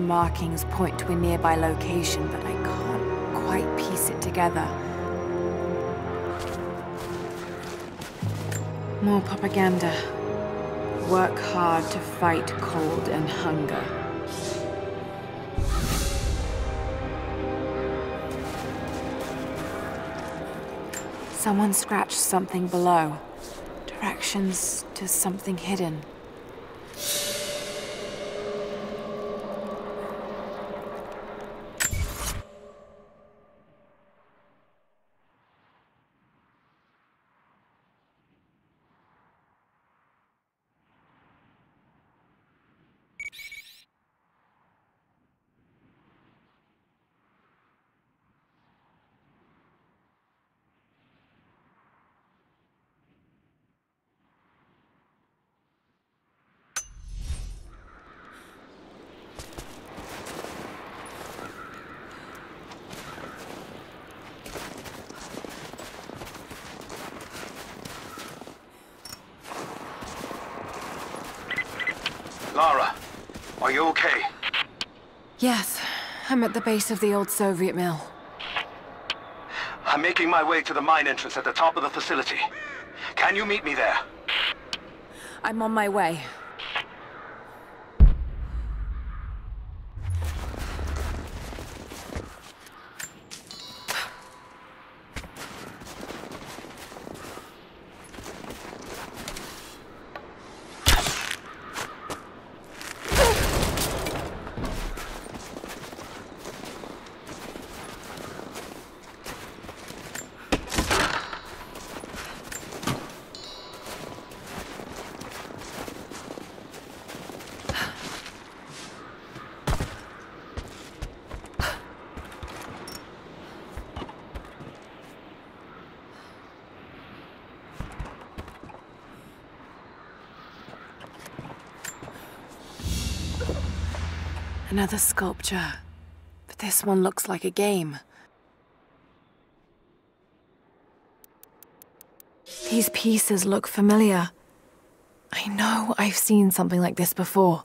markings point to a nearby location, but I can't quite piece it together. More propaganda. Work hard to fight cold and hunger. Someone scratched something below. Directions to something hidden. Lara, are you okay? Yes, I'm at the base of the old Soviet mill. I'm making my way to the mine entrance at the top of the facility. Can you meet me there? I'm on my way. Another sculpture. But this one looks like a game. These pieces look familiar. I know I've seen something like this before.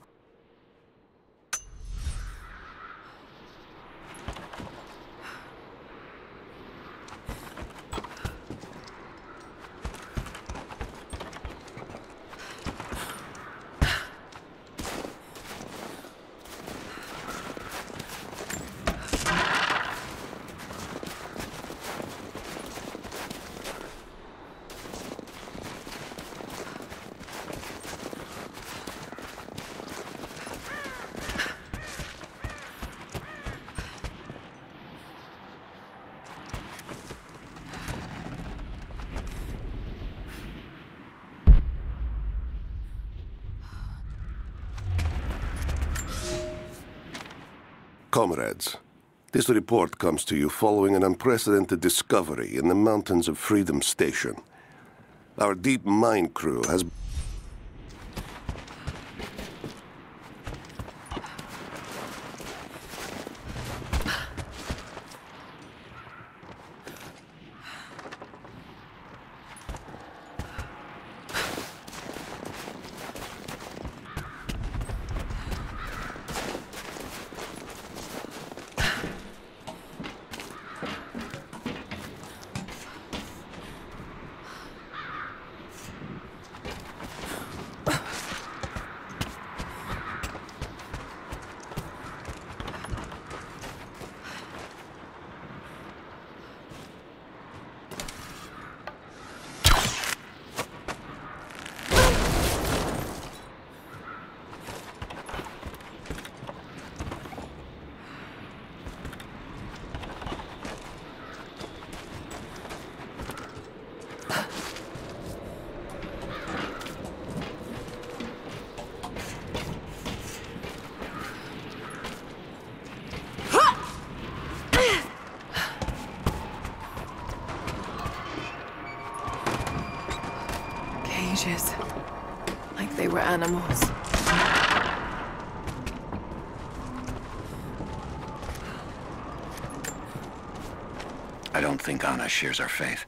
Comrades, this report comes to you following an unprecedented discovery in the mountains of Freedom Station. Our deep mine crew has cages. Like they were animals. I don't think Anna shares our faith.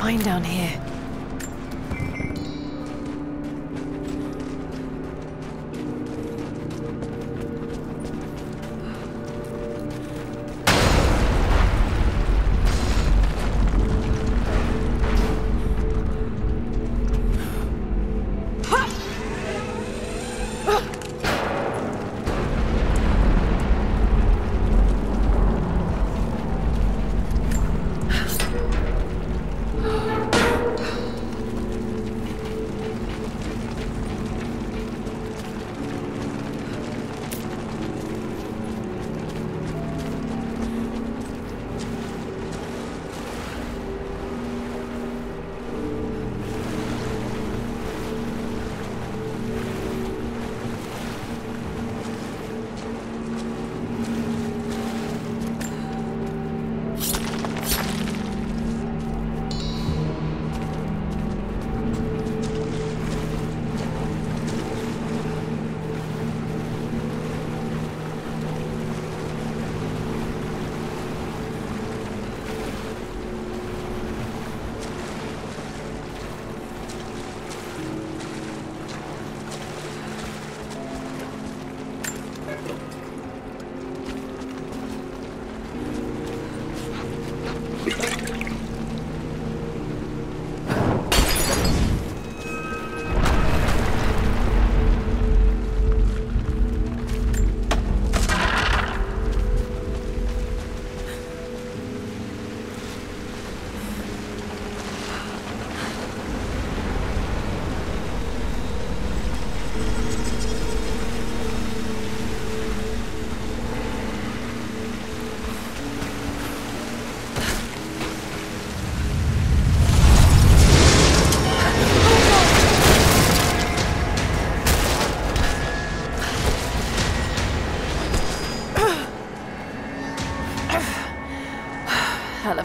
Find down here?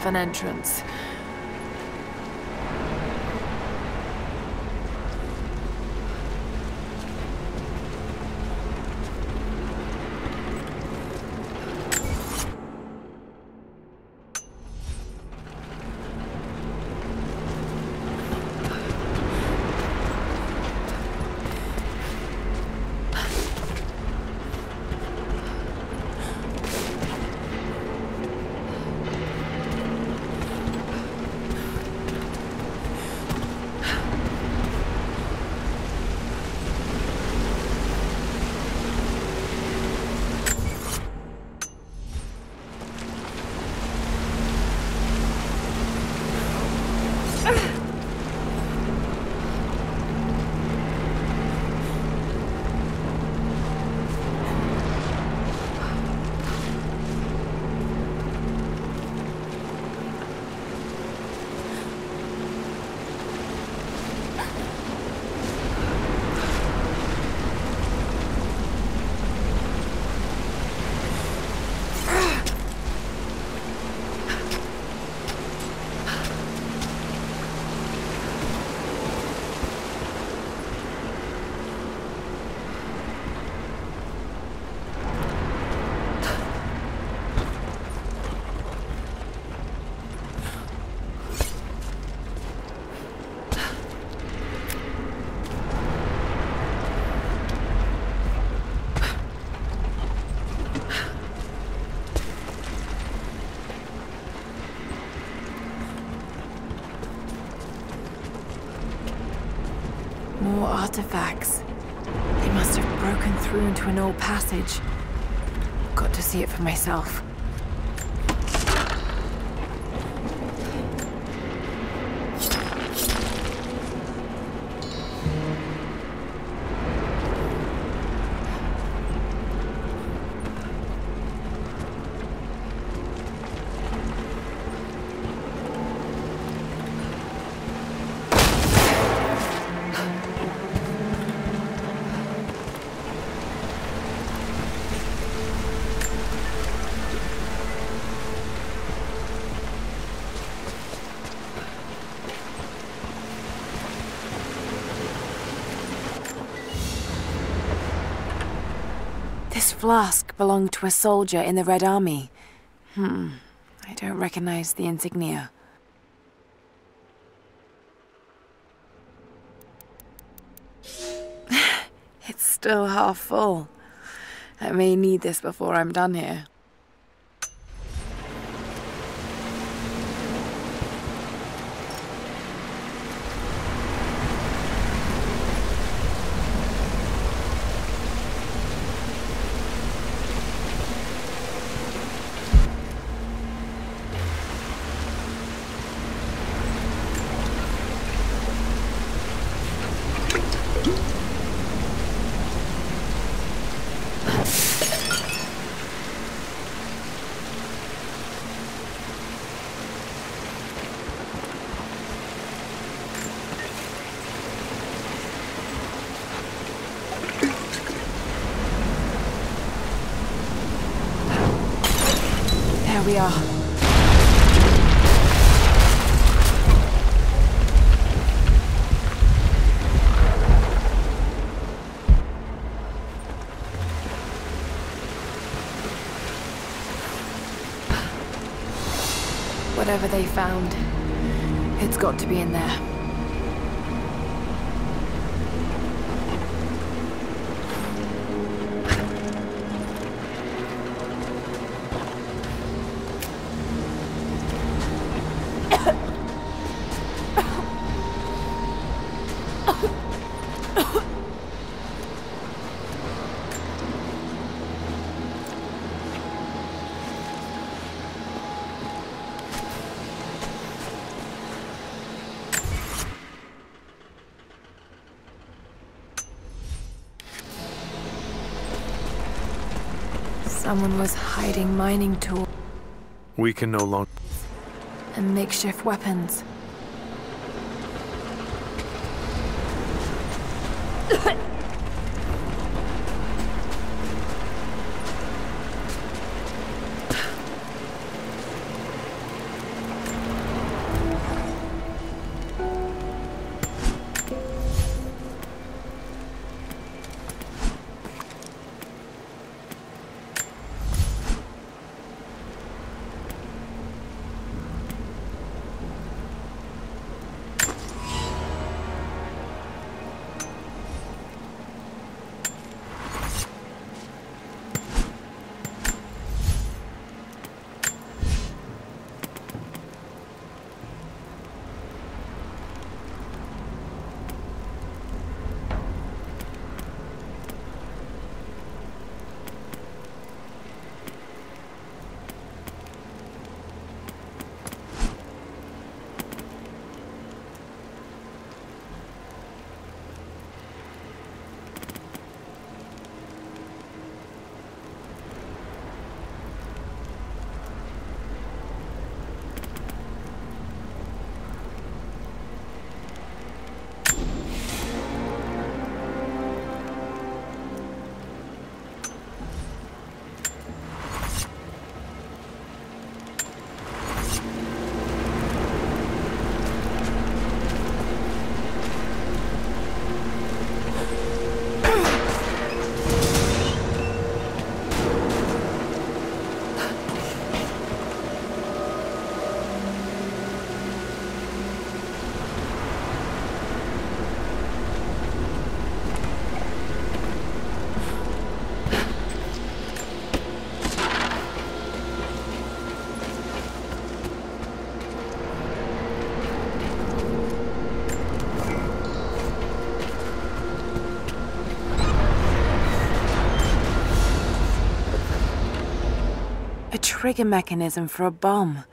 An entrance. More artifacts. They must have broken through into an old passage. Got to see it for myself. Flask belonged to a soldier in the Red Army. Hmm, I don't recognize the insignia. it's still half full. I may need this before I'm done here. There we are. Whatever they found, it's got to be in there. Someone was hiding mining tools We can no longer... and makeshift weapons. Trigger mechanism for a bomb.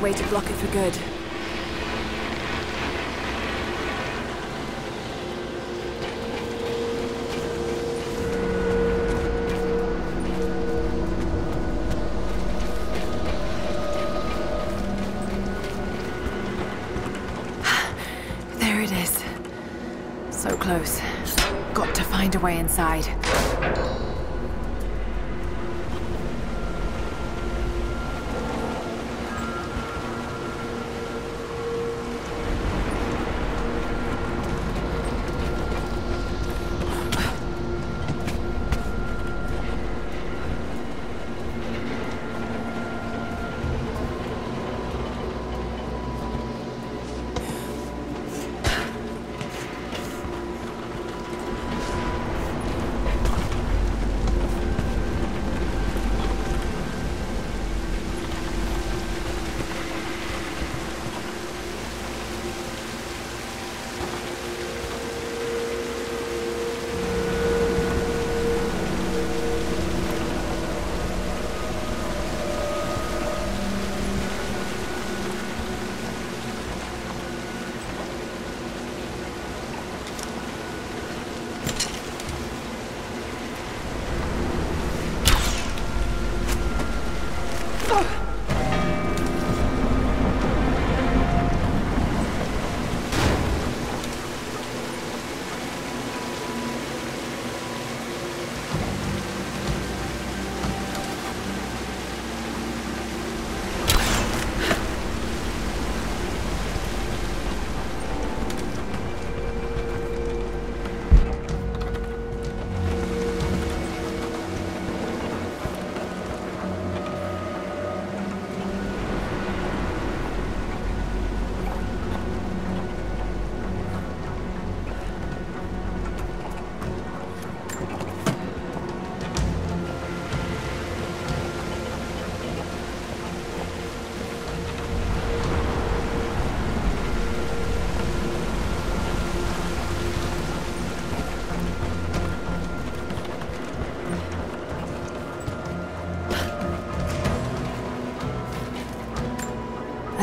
Way to block it for good. There it is. So close. Got to find a way inside.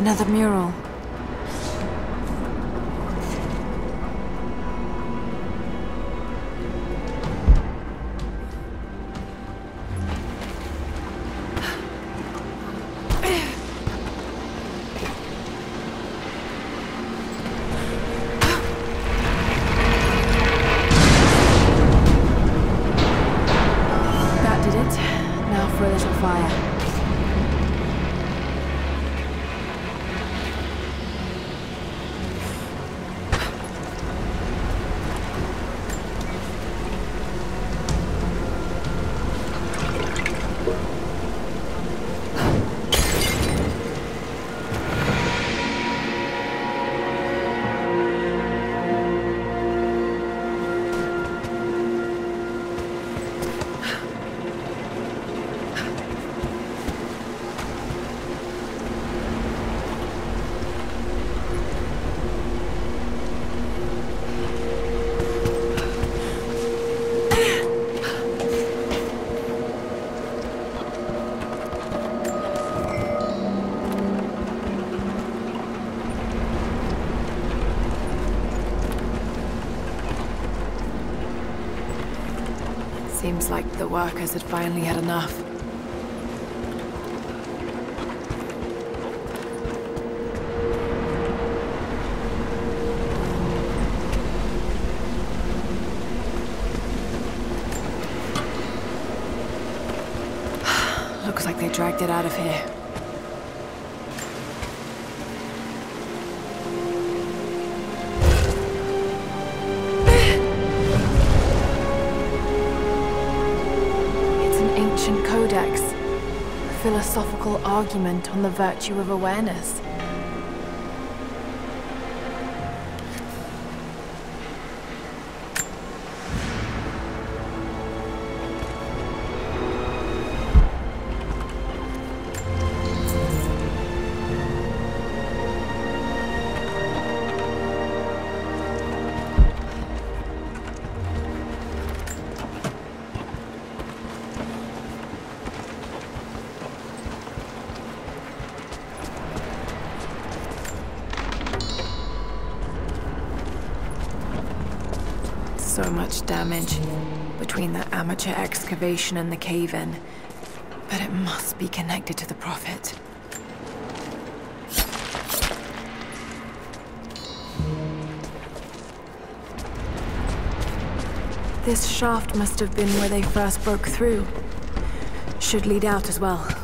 Another mural. Seems like the workers had finally had enough. Looks like they dragged it out of here. Argument on the virtue of awareness. Excavation and the cave-in. But it must be connected to the Prophet. This shaft must have been where they first broke through. Should lead out as well.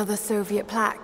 Another Soviet plaque.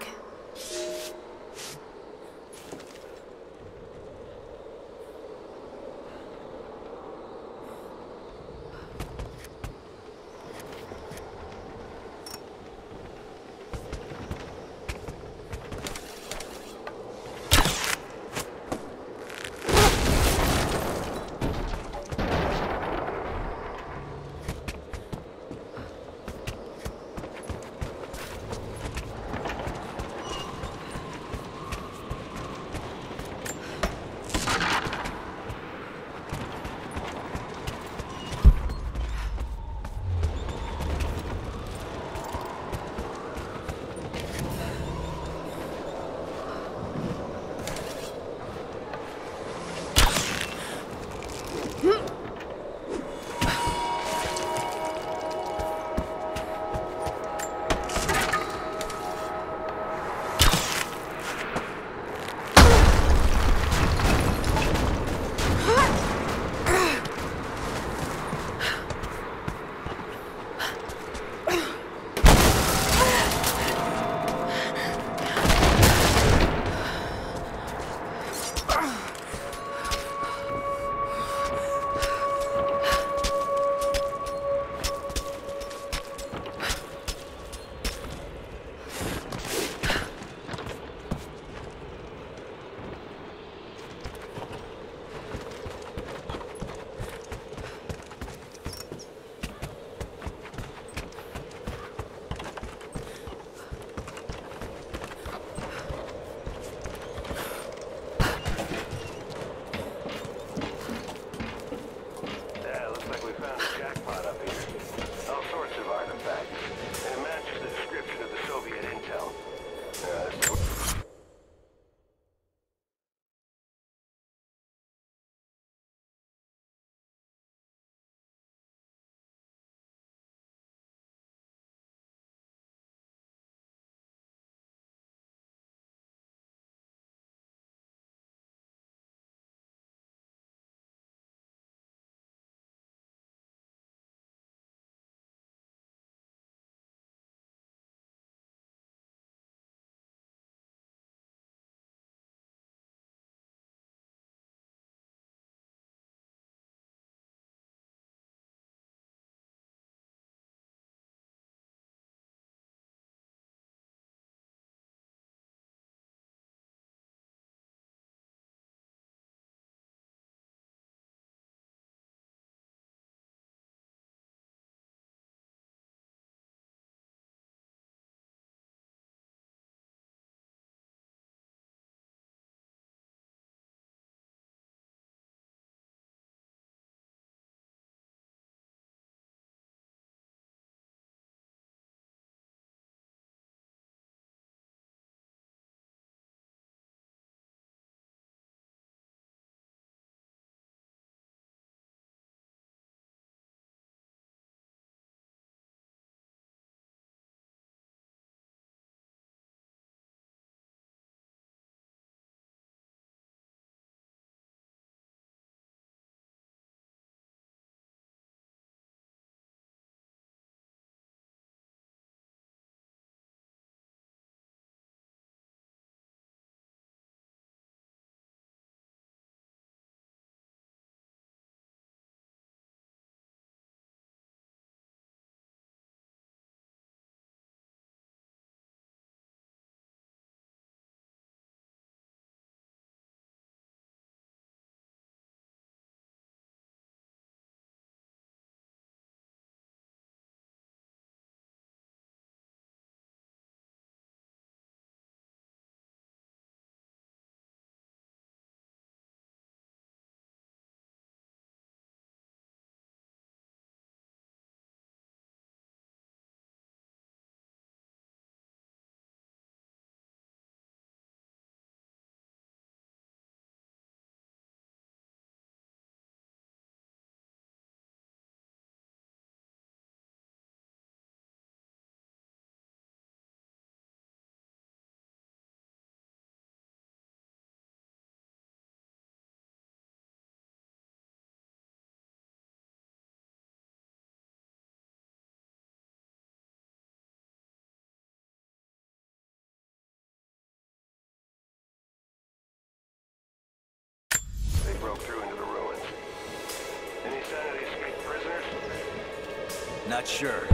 Not sure.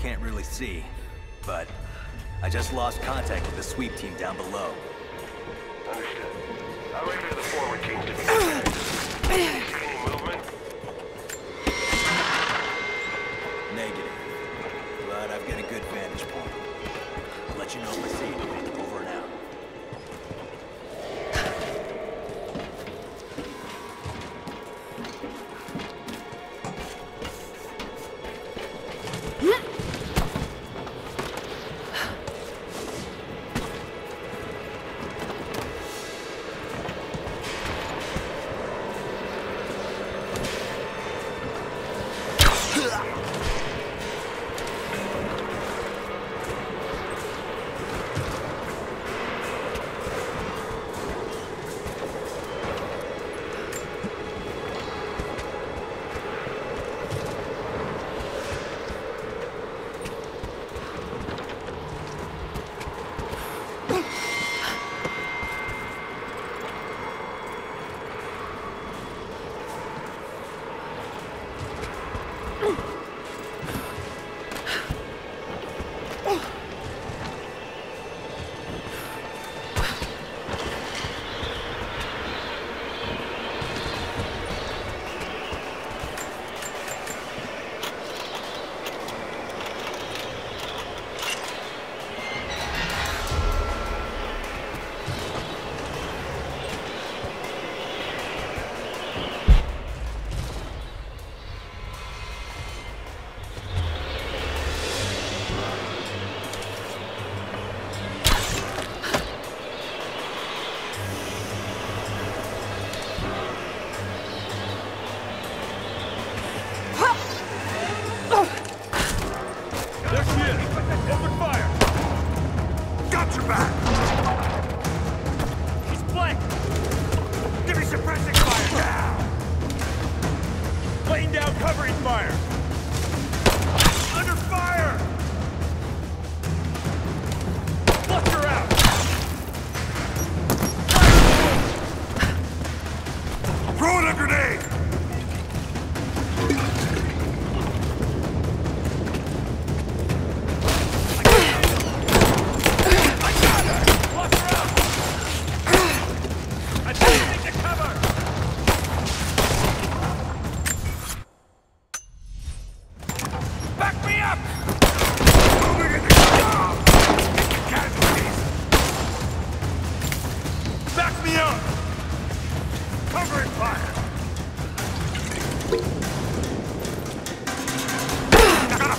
Can't really see. But I just lost contact with the sweep team down below. Understood. I'll radio the forward team to be Any movement? Negative. But I've got a good vantage point. I'll let you know myself.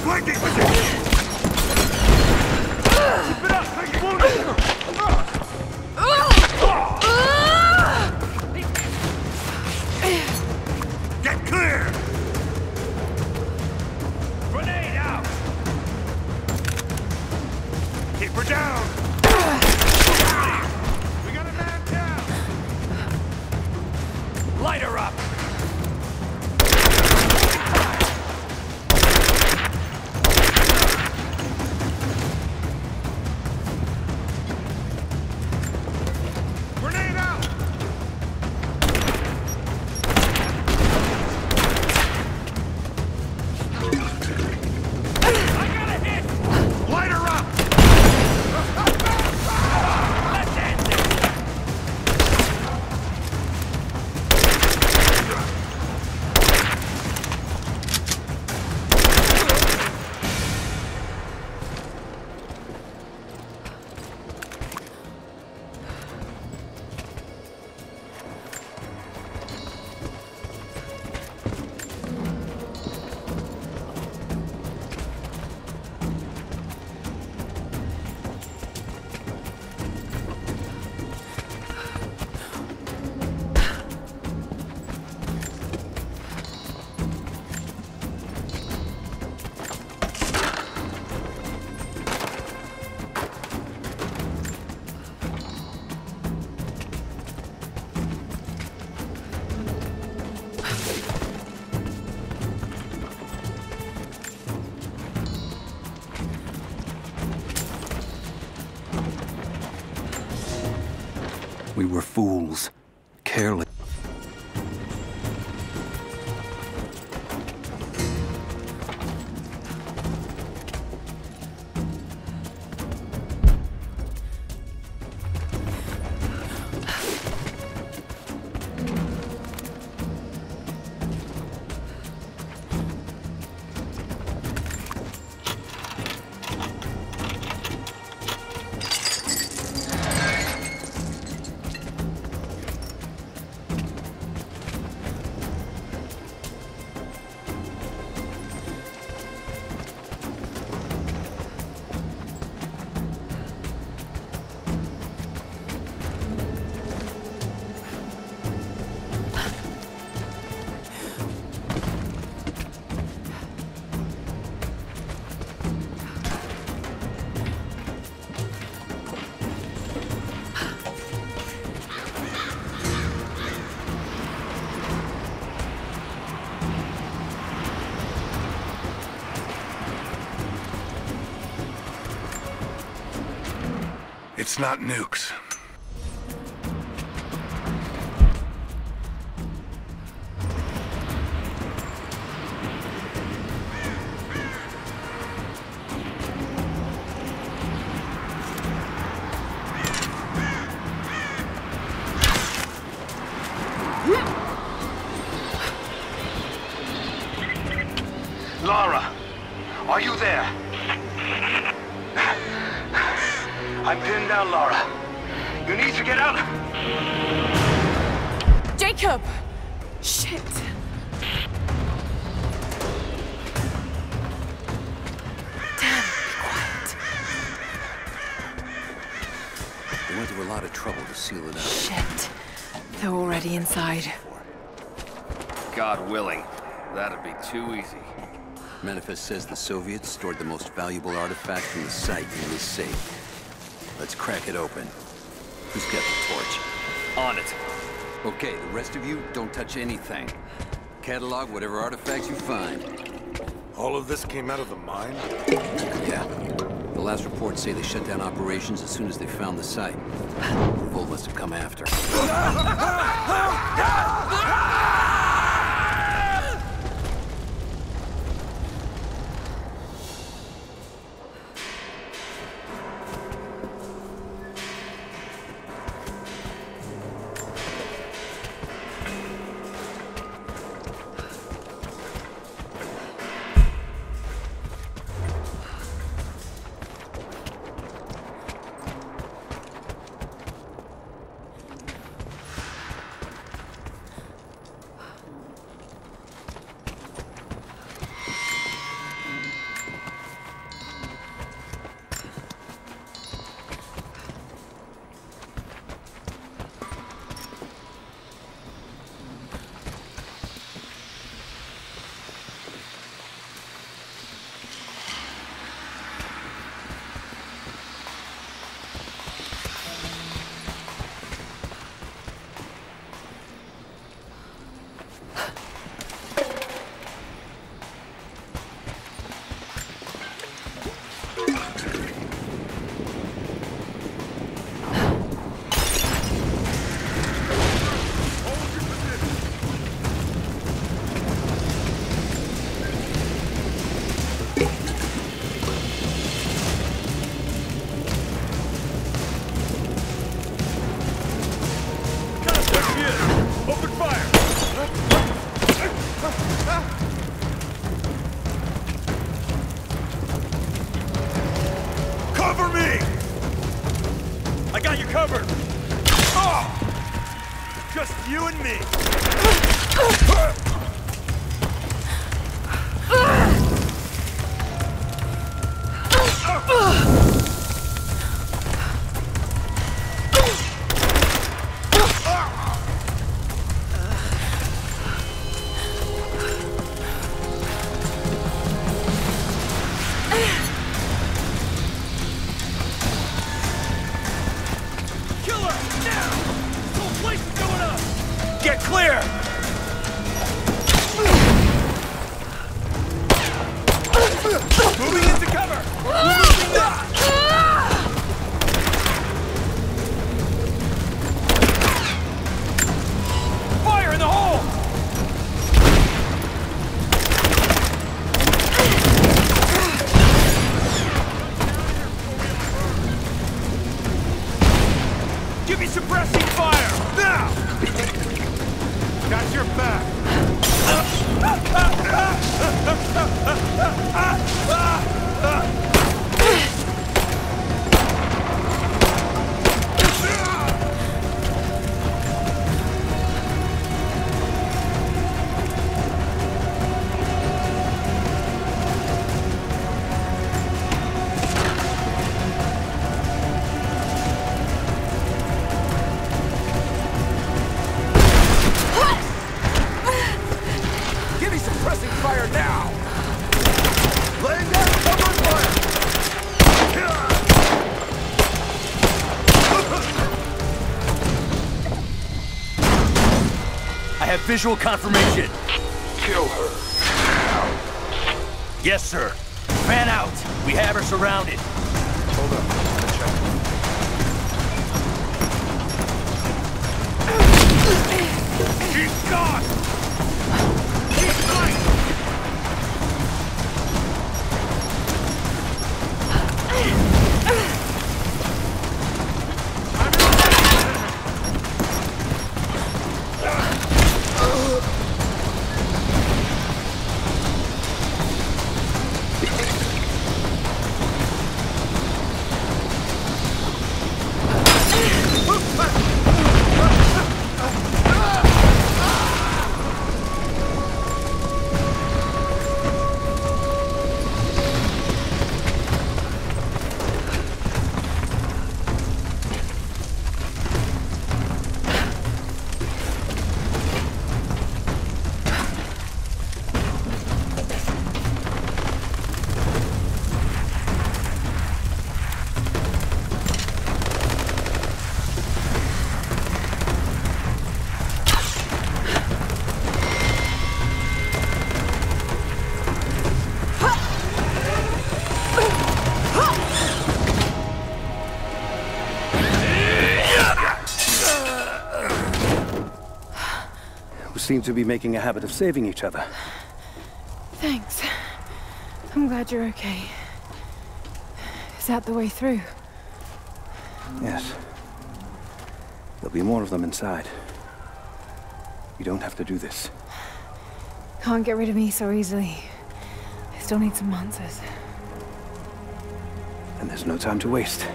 flanking position! fools. It's not nukes. Manifest says the Soviets stored the most valuable artifact from the site in this safe. Let's crack it open. Who's got the torch? On it. Okay, the rest of you, don't touch anything. Catalog whatever artifacts you find. All of this came out of the mine? Yeah. The last reports say they shut down operations as soon as they found the site. The revolt must have come after. visual confirmation. Kill her. Now. Yes, sir. Fan out. We have her surrounded. Hold up. She's gone! Seem to be making a habit of saving each other. Thanks. I'm glad you're okay. Is that the way through? Yes. There'll be more of them inside. You don't have to do this. Can't get rid of me so easily. I still need some answers. And there's no time to waste.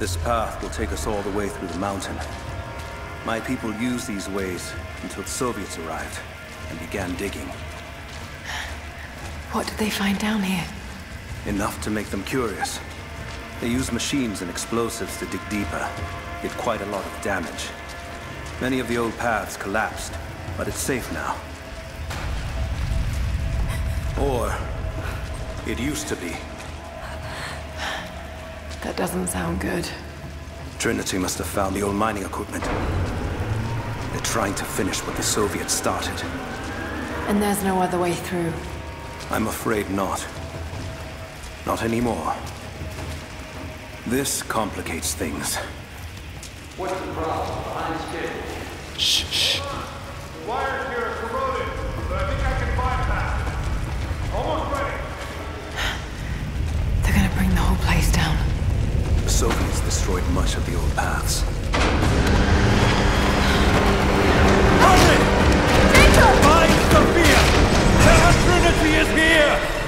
This path will take us all the way through the mountain. My people used these ways until the Soviets arrived and began digging. What did they find down here? Enough to make them curious. They used machines and explosives to dig deeper. Did quite a lot of damage. Many of the old paths collapsed, but it's safe now. Or, it used to be. That doesn't sound good. Trinity must have found the old mining equipment. They're trying to finish what the Soviets started. And there's no other way through. I'm afraid not. Not anymore. This complicates things. What's the problem? Behind schedule. Shh, shh. Wires here are Soviets destroyed much of the old paths. Find Sofia! Terra Trinity is here!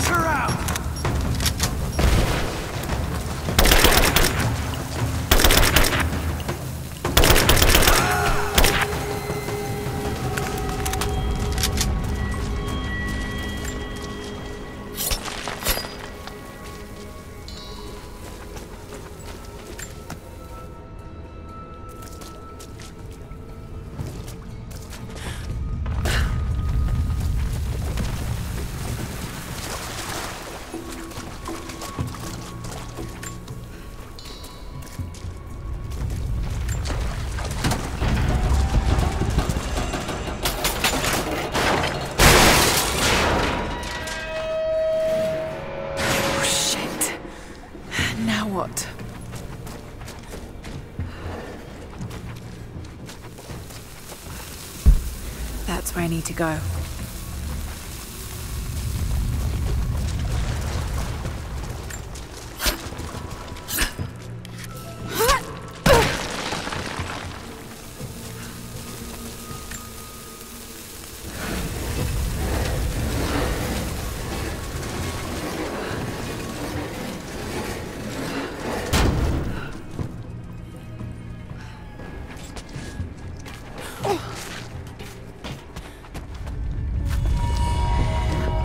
Flush her out! Need to go.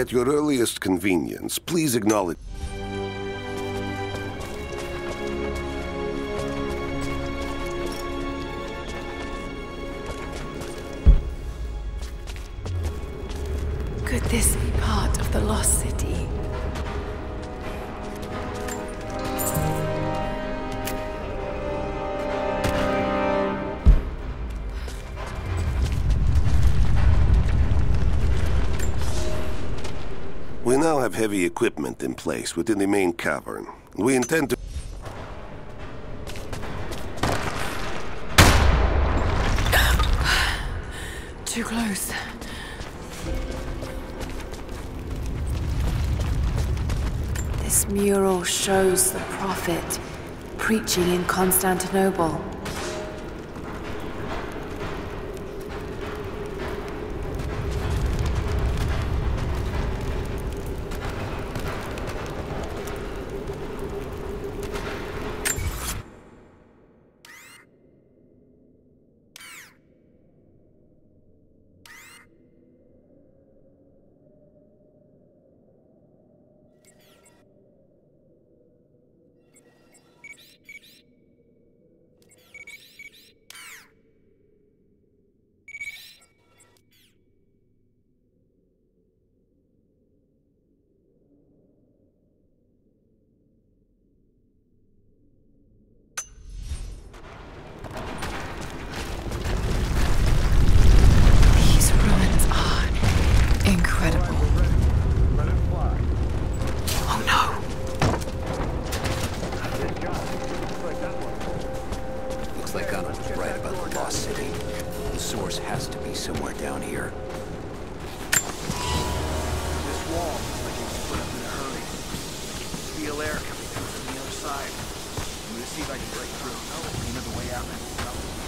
At your earliest convenience, please acknowledge... heavy equipment in place within the main cavern. We intend to... Too close. This mural shows the Prophet preaching in Constantinople.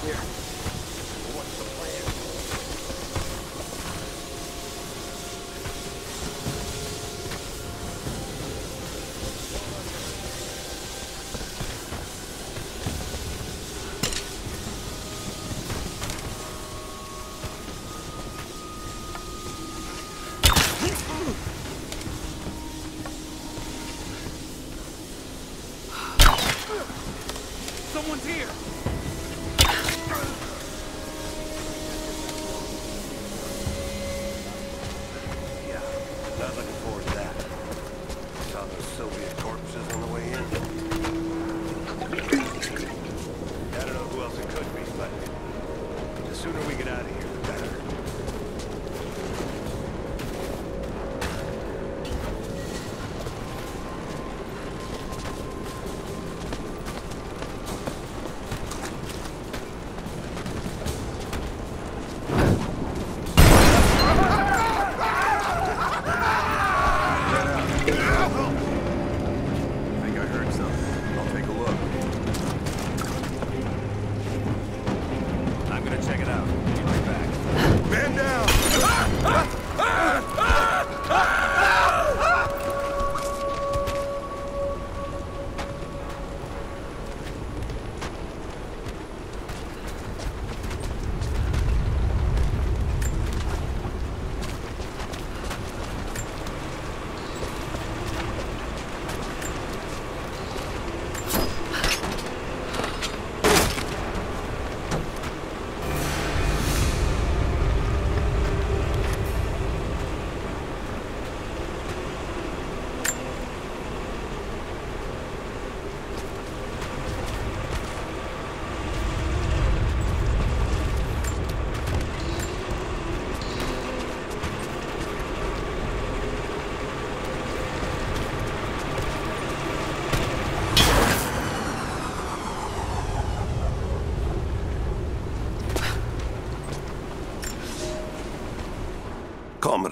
Here.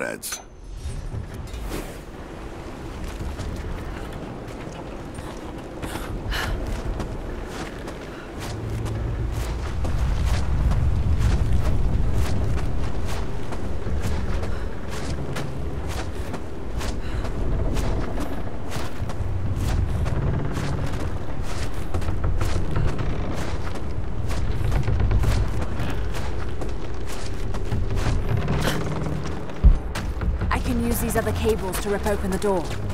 comrades. Cables to rip open the door.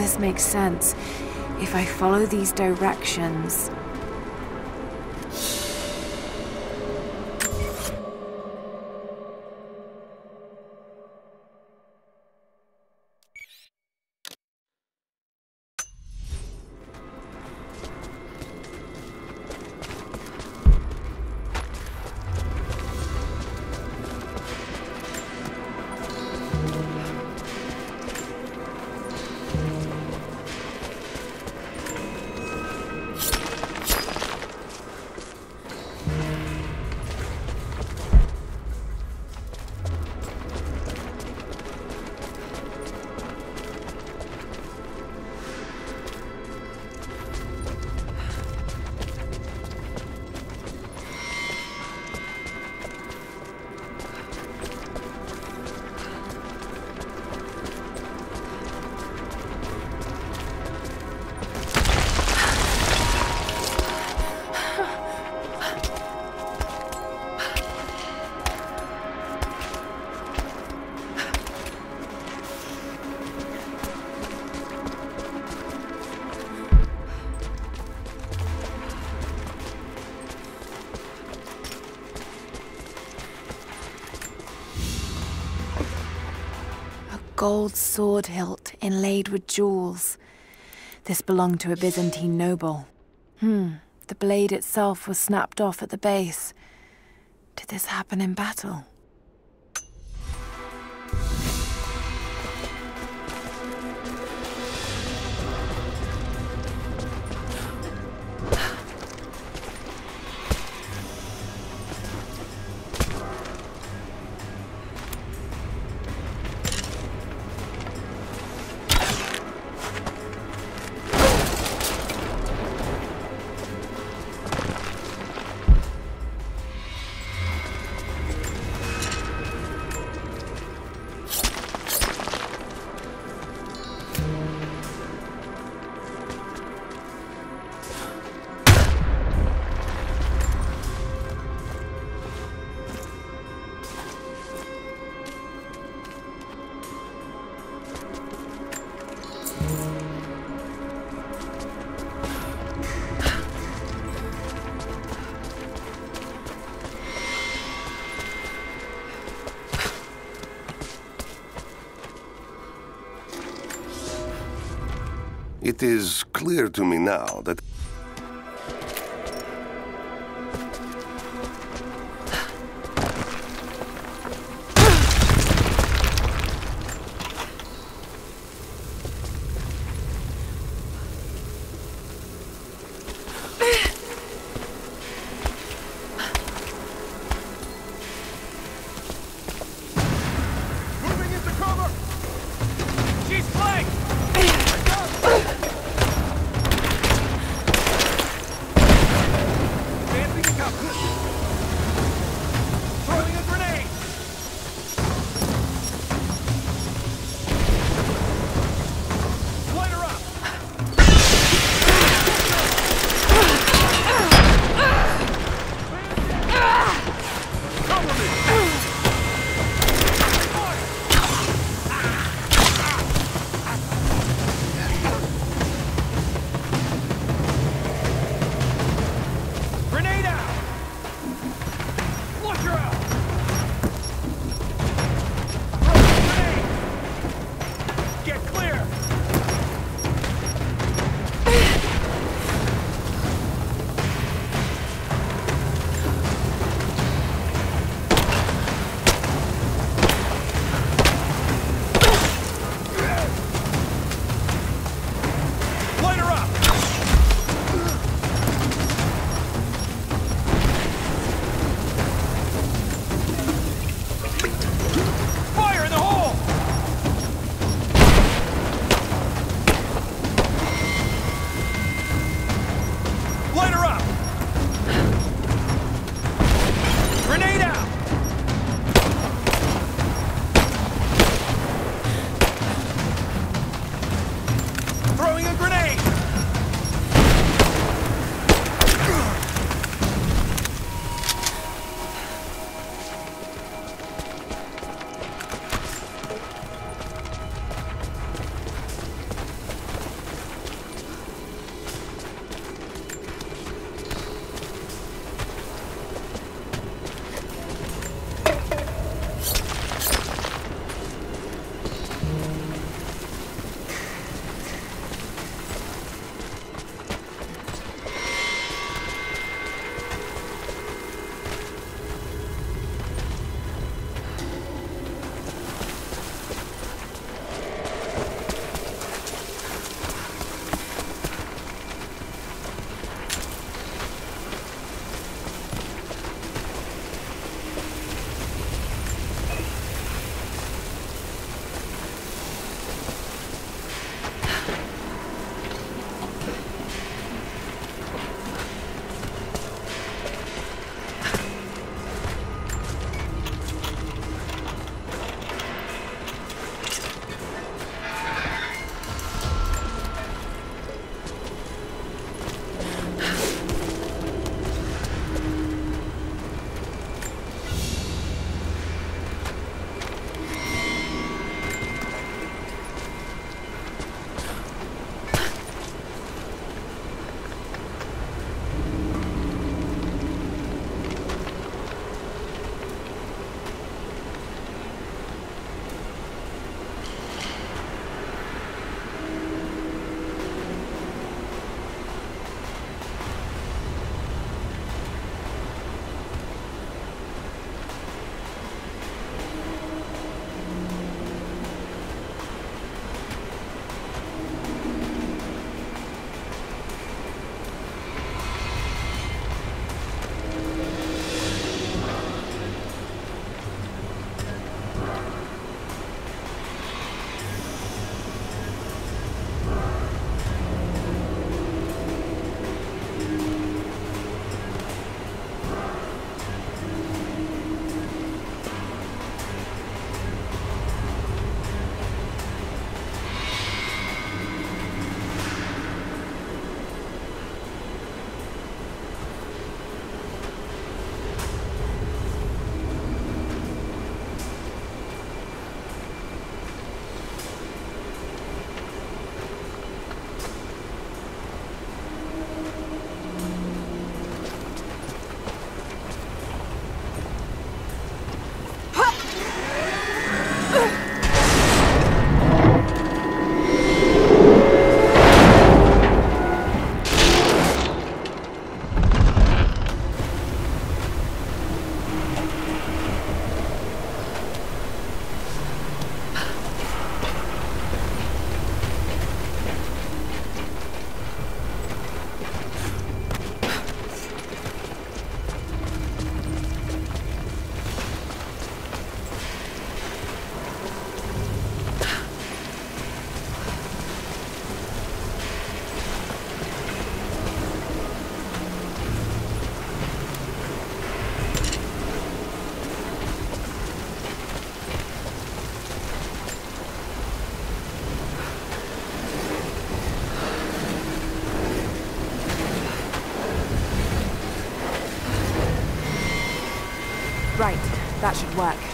This makes sense. If I follow these directions... gold sword hilt inlaid with jewels. This belonged to a Byzantine noble. Hmm, the blade itself was snapped off at the base. Did this happen in battle? Is clear to me now that work.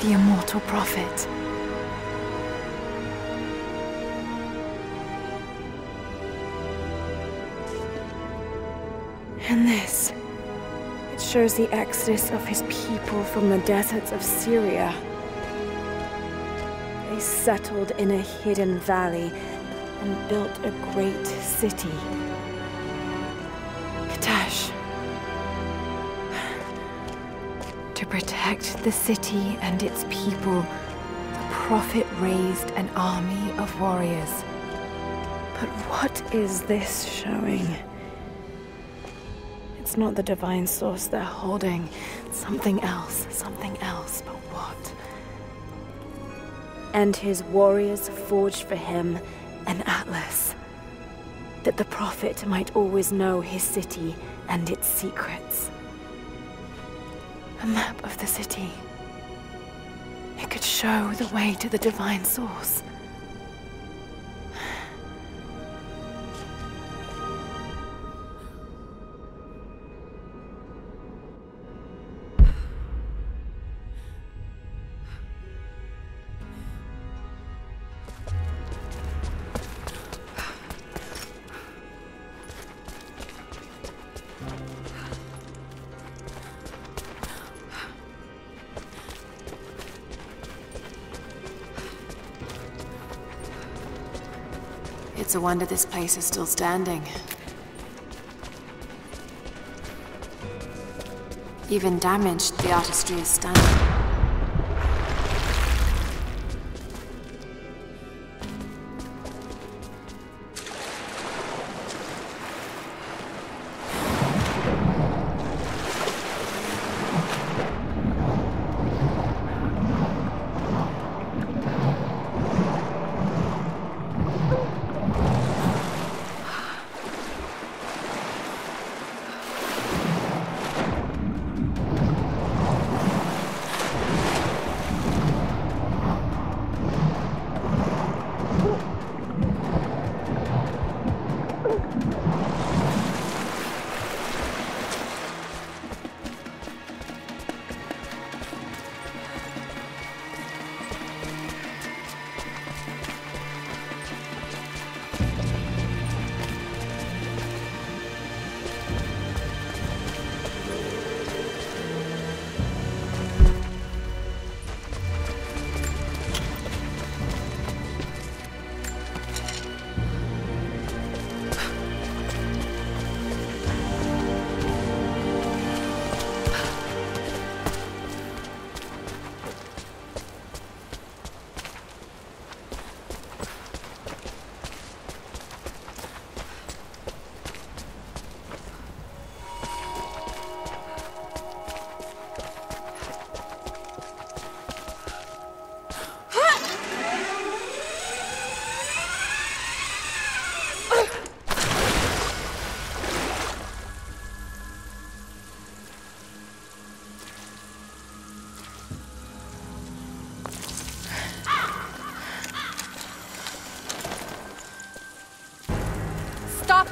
The immortal prophet. And this. It shows the exodus of his people from the deserts of Syria. They settled in a hidden valley and built a great city. Kitezh. Protect the city and its people, the Prophet raised an army of warriors. But what is this showing? It's not the divine source they're holding. Something else, something else, but what? And his warriors forged for him an atlas. That the Prophet might always know his city and its secrets. A map of the city. It could show the way to the divine source. a wonder this place is still standing. Even damaged, the artistry is stunning.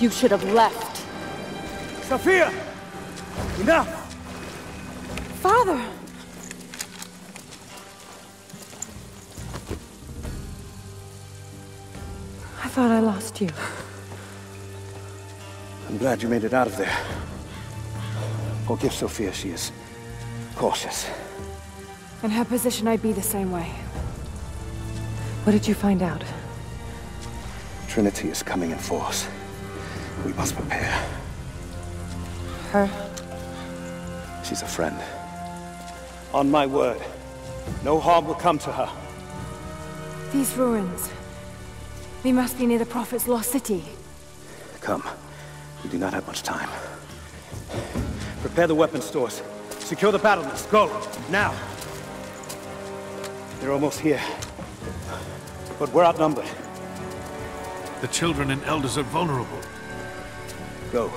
You should have left. Sofia! Enough! Father! I thought I lost you. I'm glad you made it out of there. Forgive Sofia, she is cautious. In her position, I'd be the same way. What did you find out? Trinity is coming in force. We must prepare. Her? She's a friend. On my word, no harm will come to her. These ruins. We must be near the Prophet's lost city. Come. We do not have much time. Prepare the weapon stores. Secure the battlements. Go! Now! They're almost here. But we're outnumbered. The children and elders are vulnerable. Go.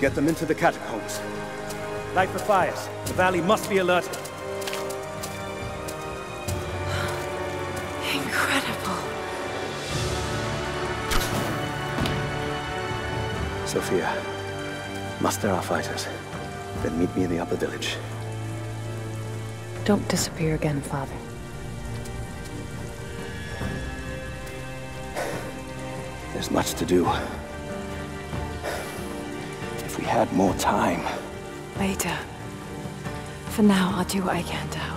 Get them into the catacombs. Light the fires. The valley must be alerted. Incredible. Sofia, muster our fighters. Then meet me in the upper village. Don't disappear again, Father. There's much to do. We had more time. Later. For now, I'll do what I can to help.